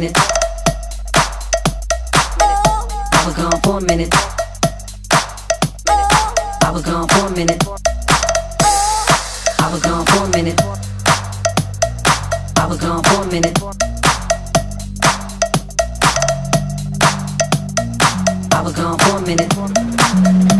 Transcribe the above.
minute. I was gone for a minute. I was gone for a minute. I was gone for a minute. I was gone for a minute. I was gone for a minute.